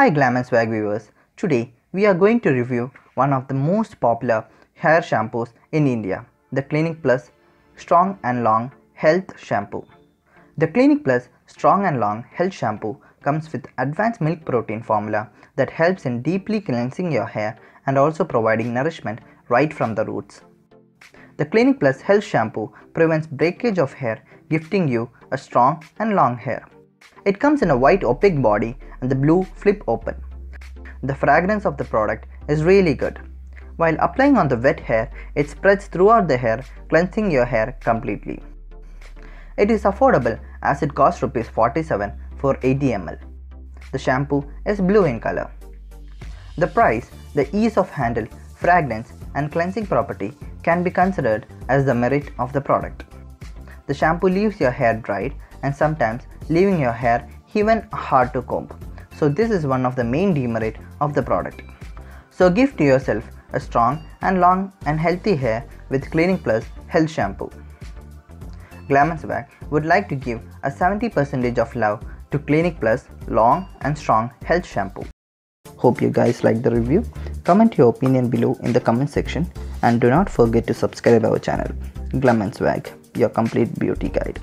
Hi Glam Swag viewers. Today we are going to review one of the most popular hair shampoos in India, the Clinic Plus Strong and Long Health Shampoo. The Clinic Plus Strong and Long Health Shampoo comes with advanced milk protein formula that helps in deeply cleansing your hair and also providing nourishment right from the roots. The Clinic Plus Health Shampoo prevents breakage of hair, gifting you a strong and long hair. It comes in a white opaque body and the blue flip open. The fragrance of the product is really good. While applying on the wet hair, it spreads throughout the hair, cleansing your hair completely. It is affordable as it costs Rs 47 for 80 ml. The shampoo is blue in color. The price, the ease of handle, fragrance and cleansing property can be considered as the merit of the product. The shampoo leaves your hair dried and sometimes leaving your hair even hard to comb. So this is one of the main demerit of the product. So give to yourself a strong and long and healthy hair with Clinic Plus Health Shampoo. Glam and would like to give a 70% of love to Clinic Plus Long and Strong Health Shampoo. Hope you guys like the review. Comment your opinion below in the comment section and do not forget to subscribe our channel. Glam your complete beauty guide.